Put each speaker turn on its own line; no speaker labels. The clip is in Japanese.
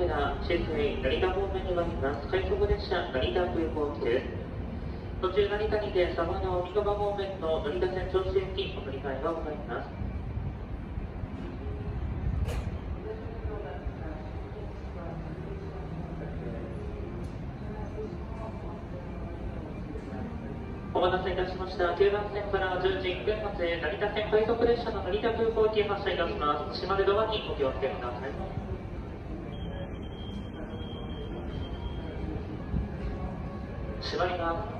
北海道佐倉市水成田方面に参ります快速列車成田空港機です途中成田にて佐賀の三河方面の成田線銚子行きお乗り換えがございますお待たせいたしました。9番線から10時1分発成田線快速列車の成田空港行き発車いたします。閉まるドアにお気をつけください。閉まります